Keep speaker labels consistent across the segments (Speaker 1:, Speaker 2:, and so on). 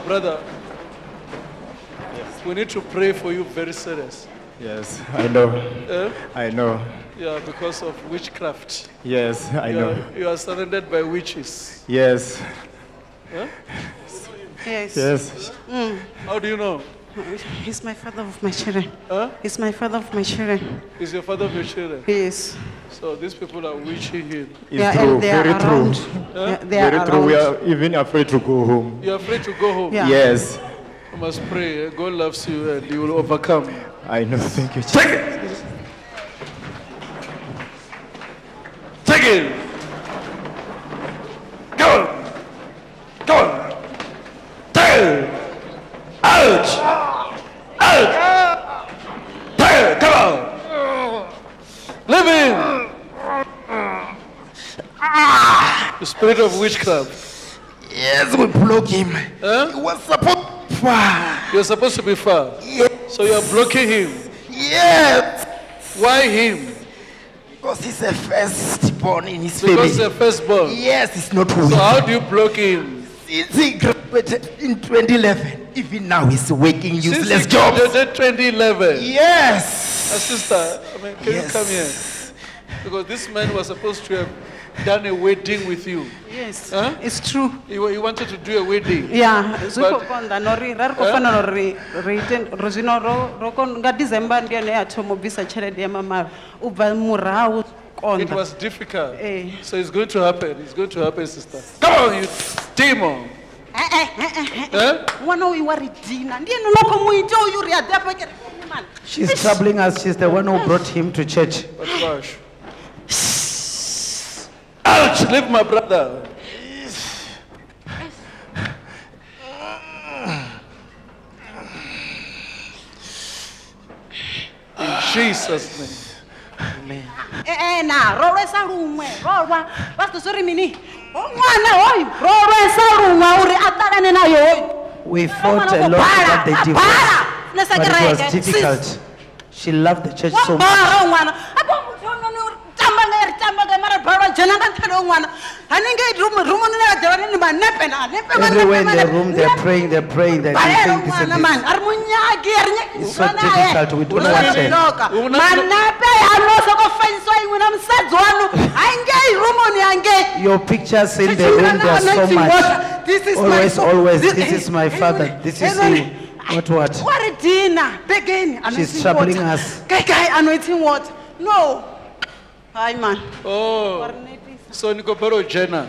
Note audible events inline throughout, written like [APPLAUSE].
Speaker 1: brother, we need to pray for you very serious.
Speaker 2: Yes, I know.
Speaker 1: Eh?
Speaker 2: I know.
Speaker 1: Yeah, because of witchcraft.
Speaker 2: Yes, I
Speaker 1: you
Speaker 2: know.
Speaker 1: Are, you are surrounded by witches.
Speaker 2: Yes,
Speaker 1: Huh?
Speaker 3: Yes.
Speaker 2: yes.
Speaker 1: How do you know? [LAUGHS]
Speaker 3: He's my father of my children.
Speaker 1: Huh?
Speaker 3: He's my father of my children.
Speaker 1: He's your father of your children.
Speaker 3: Yes.
Speaker 1: So these people are witching him.
Speaker 2: It's
Speaker 3: yeah,
Speaker 2: true.
Speaker 3: and they are
Speaker 2: Very true.
Speaker 3: around. Yeah, they
Speaker 2: Very
Speaker 3: are
Speaker 2: true. We are even afraid to go home.
Speaker 1: You're afraid to go home.
Speaker 3: Yeah.
Speaker 2: Yes,
Speaker 1: You must pray. God loves you and you will overcome.
Speaker 2: I know. Thank you.
Speaker 1: Take it! Take it! Go! Go! Take it! Out! Out! Take it! Come on! Live in! The spirit of witchcraft.
Speaker 4: Yes, we block him.
Speaker 1: Huh?
Speaker 4: He was supposed far.
Speaker 1: You're supposed to be far. Yes. So you're blocking him.
Speaker 4: Yes,
Speaker 1: Why him?
Speaker 4: because he's a firstborn in his family.
Speaker 1: Because he's a firstborn.
Speaker 4: Yes, it's not
Speaker 1: So how do you block him?
Speaker 4: Since he graduated in 2011, even now he's working
Speaker 1: Since
Speaker 4: useless
Speaker 1: he
Speaker 4: jobs.
Speaker 1: graduated 2011.
Speaker 4: Yes.
Speaker 1: Uh, sister, I mean, can
Speaker 4: Yes.
Speaker 1: you come here? Because this man was supposed to have done a wedding with you.
Speaker 3: Yes.
Speaker 1: Huh?
Speaker 3: It's true.
Speaker 1: He, wa- he wanted to do a wedding.
Speaker 3: Yeah, zwi
Speaker 1: But-
Speaker 3: khou konḓa nori ra ri khou fanela uri ri ite ri ro ro kon nga december ndi yone ya thoma u bvisa tshelede ya mamalo murahu
Speaker 1: It was difficult.
Speaker 3: Eh.
Speaker 1: So it's going to happen. It's going to happen, sister. Come on, you demon. Eh?
Speaker 3: eh, eh, eh n'wana uyu wa ri dina ndi yene loko mu ite uyu ri a ḓi afha ke ri "Komi man."
Speaker 5: She's troubling us. She's the one who brought him to church.
Speaker 1: But gosh. Ouch! Leave my brother. In Jesus' name.
Speaker 3: ee na ro luṅwe ro lwa vha sito zwi ri mini ṅwana hoyu ro luṅwe uri a ṱalane nayo hoyu
Speaker 5: We fought a lot about the divorce, but it was difficult. She loved the church so much. Everywhere in the room, they're praying, they're praying, they're
Speaker 3: balela
Speaker 5: saying this
Speaker 3: ṅwana
Speaker 5: and
Speaker 3: mani
Speaker 5: this.
Speaker 3: a ri munyaki a ri
Speaker 5: It's so difficult, we don't want it.
Speaker 1: Una-
Speaker 3: manepe yano soko fanyisiwa yin'we na musadzi wanu haingei rumuni yangei
Speaker 5: Your pictures in the room, they are so much.
Speaker 3: This is
Speaker 5: Always, always, this is my father, this is you. What, what?
Speaker 3: What a dinner, begin.
Speaker 5: She's troubling us.
Speaker 3: Guy, guy, anointing water. No. Hi, man.
Speaker 1: Oh, so Nicopero Jenna.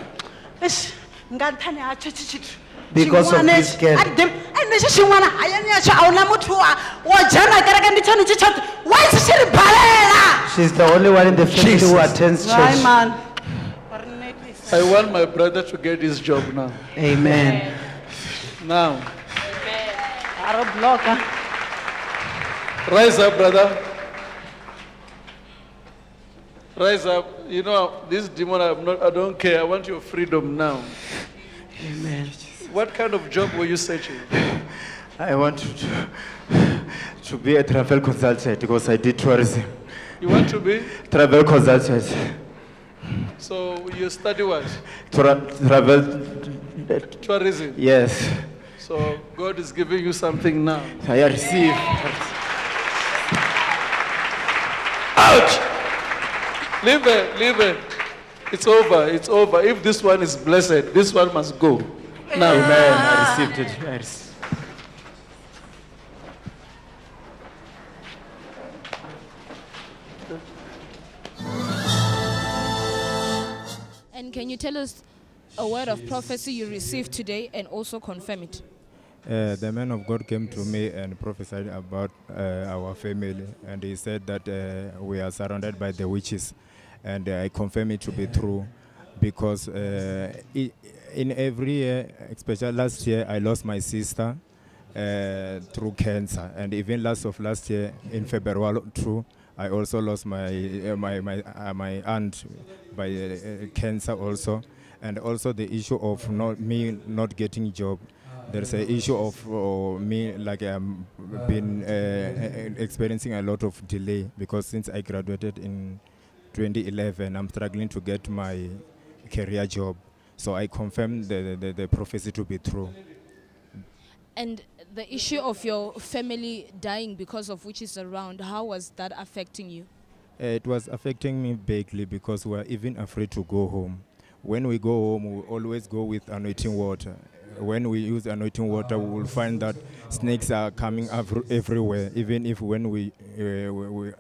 Speaker 3: Eish, nga nṱhani ha tsho tshi tshithu
Speaker 5: Because of
Speaker 3: Xin'wana
Speaker 5: this girl.
Speaker 3: a ḓi- ende xi xin'wana hayani yatsho a hu na muthu wa wa dzhena kereke ndi tshone tshi tshoṱhe wa isi xi ri balela
Speaker 5: She's the only one in the family who attends
Speaker 3: Hi,
Speaker 5: church.
Speaker 3: man.
Speaker 1: I want my brother to get his job now.
Speaker 5: Amen.
Speaker 1: Now,
Speaker 3: a ro bloka
Speaker 1: rise up, brother. Rise up. You know, this demon, I'm not, I don't care. I want your freedom now.
Speaker 5: Amen.
Speaker 1: What kind of job were you searching?
Speaker 2: I want to, to be a travel consultant because I did tourism.
Speaker 1: You want to be?
Speaker 2: Travel consultant.
Speaker 1: So you study what?
Speaker 2: Tra- travel.
Speaker 1: Tourism.
Speaker 2: Yes.
Speaker 1: So God is giving you something now.
Speaker 2: I receive.
Speaker 1: Ouch! Leave it, leave it. It's over, it's over. If this one is blessed, this one must go. Now,
Speaker 2: Amen. I received it. I received.
Speaker 6: And can you tell us a word of prophecy you received today and also confirm it?
Speaker 7: Uh, the man of God came to me and prophesied about uh, our family, and he said that uh, we are surrounded by the witches, and I confirm it to be true, because uh, i- in every year, especially last year, I lost my sister uh, through cancer, and even last of last year in February, too, I also lost my uh, my my, uh, my aunt by uh, uh, cancer also, and also the issue of not me not getting job. There's an issue of uh, me like I'm been uh, experiencing a lot of delay because since I graduated in 2011, I'm struggling to get my career job. So I confirmed the, the, the prophecy to be true.
Speaker 6: And the issue of your family dying because of witches around, how was that affecting you?
Speaker 7: Uh, It was affecting me vaguely because we were even afraid to go home. When we go home, we always go with anointing water. When we use anointing water, we will find that snakes are coming ev- everywhere. Even if when we, uh, we,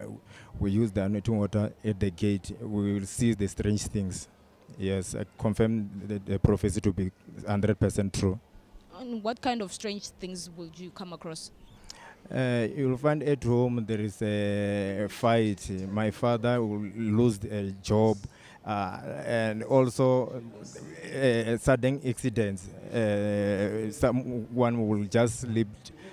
Speaker 7: we, use the anointing water at the gate, we will see the strange things. Yes, I confirm the, the prophecy to be 100% true.
Speaker 6: And what kind of strange things would you come across?
Speaker 7: Uh, you'll find at home there is a fight. My father will lose a job, uh, and also uh, sudden accidents. Uh, someone will just slip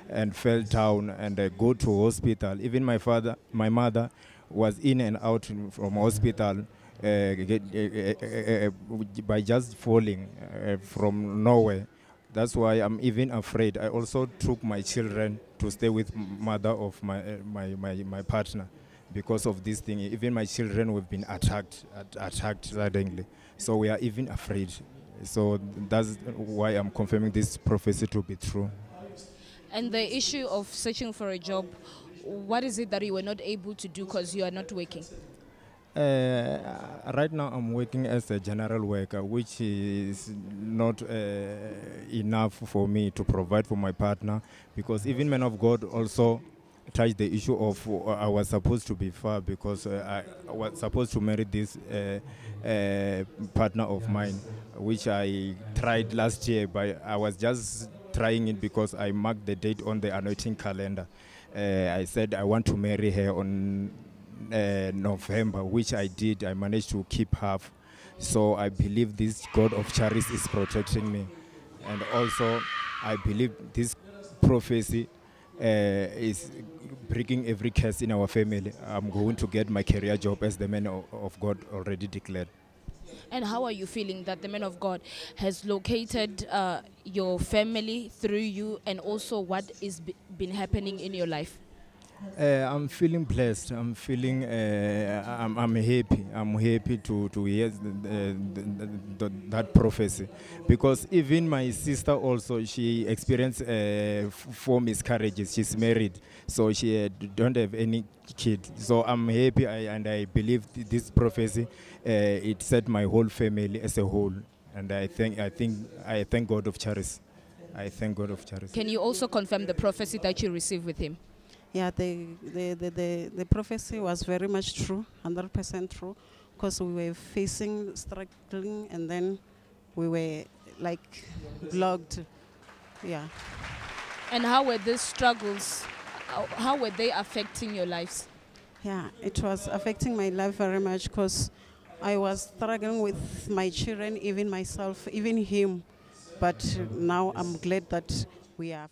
Speaker 7: and fell down and uh, go to hospital. Even my father, my mother, was in and out from hospital. Uh, uh, uh, uh, by just falling uh, from nowhere. That's why I'm even afraid. I also took my children to stay with mother of my, uh, my, my, my partner because of this thing. Even my children have been attacked, at, attacked suddenly. So we are even afraid. So that's why I'm confirming this prophecy to be true.
Speaker 6: And the issue of searching for a job, what is it that you were not able to do because you are not working?
Speaker 7: Uh, right now, I'm working as a general worker, which is not uh, enough for me to provide for my partner, because even men of God also touched the issue of uh, I was supposed to be far because uh, I was supposed to marry this uh, uh, partner of mine, which I tried last year, but I was just trying it because I marked the date on the anointing calendar. Uh, I said I want to marry her on uh, November, which I did. I managed to keep half. So I believe this God of Charis is protecting me. And also, I believe this prophecy is breaking every curse in our family. I'm going to get my career job as the man of, God already declared.
Speaker 6: And how are you feeling that the man of God has located uh, your family through you and also what is be- been happening in your life?
Speaker 7: Uh, I'm feeling blessed. I'm feeling. Uh, I'm, I'm happy. I'm happy to to hear the, the, the, the, that prophecy, because even my sister also she experienced uh, four miscarriages. She's married, so she don't have any kid. So I'm happy, I, and I believe th- this prophecy. It set my whole family as a whole, and I think I think I thank God of Charis. I thank God of Charis.
Speaker 6: Can you also confirm the prophecy that you received with him?
Speaker 3: Yeah, the, the, the, the, the prophecy was very much true, 100% true, because we were facing, struggling, and then we were like blocked. Yeah.
Speaker 6: And how were these struggles, how- were they affecting your lives?
Speaker 3: Yeah, it was affecting my life very much because I was struggling with my children, even myself, even him. But now I'm glad that we are.